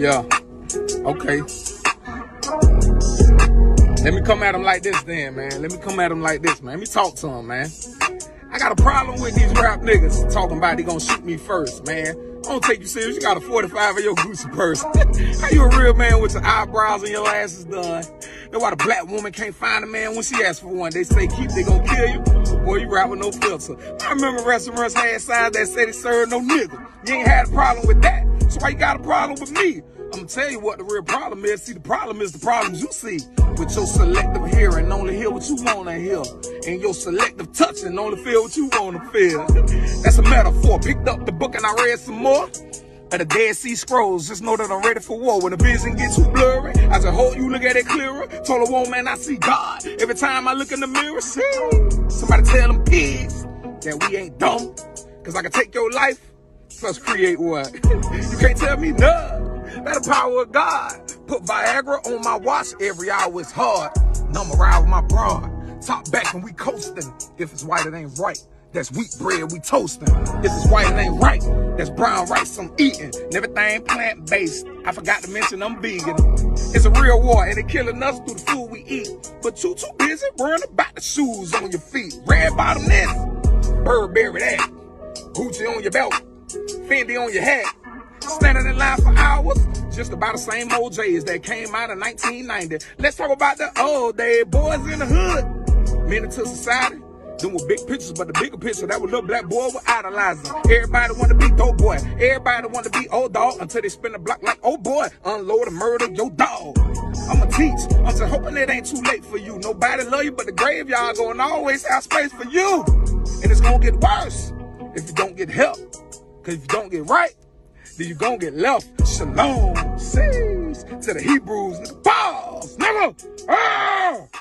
Yeah. Okay. Let me come at him like this then, man. Let me come at him like this, man. Let me talk to him, man. I got a problem with these rap niggas talking about they gonna shoot me first, man. I don't take you serious. You got a 45 in your Gucci purse. How you a real man with your eyebrows and your lashes done? That's why the black woman can't find a man when she asks for one. They say keep, they gonna kill you. Boy, you rap with no filter. I remember restaurants had signs that said they serve no nigga. You ain't had a problem with that. So why you got a problem with me? I'm gonna tell you what the real problem is. See, the problem is the problems you see with your selective hearing, only hear what you wanna hear, and your selective touching, only feel what you wanna feel. That's a metaphor. Picked up the book and I read some more. Of the Dead Sea Scrolls, just know that I'm ready for war. When the vision gets too blurry, I just hope you look at it clearer. Told a woman I see God every time I look in the mirror. See, somebody tell them pigs that we ain't dumb, cause I can take your life plus create what? you can't tell me none. That the power of God. Put Viagra on my watch every hour. It's hard. Number ride with my broad. Top back and we coasting. If it's white, it ain't right. That's wheat bread, we toasting. If it's white, it ain't right. That's brown rice I'm eating. And everything plant-based. I forgot to mention I'm vegan. It's a real war, and they killing us through the food we eat. But you too busy worrying about the shoes on your feet. Red bottom this, Burberry that, Gucci on your belt, Fendi on your hat. Standing in line for hours, just about the same old J's that came out in 1990. Let's talk about the old day boys in the hood. Meaning to society, them with big pictures, but the bigger picture, that was little black boy was idolizing. Everybody want to be dope boy. Everybody want to be old dog until they spin the block like, oh boy, unload and murder your dog. I'ma teach. I'm just hoping it ain't too late for you. Nobody love you, but the graveyard gonna always have space for you. And it's gonna get worse if you don't get help. Cause if you don't get right, then you gonna get left. Shalom. Says to the Hebrews. Pause. Nigga. Ah!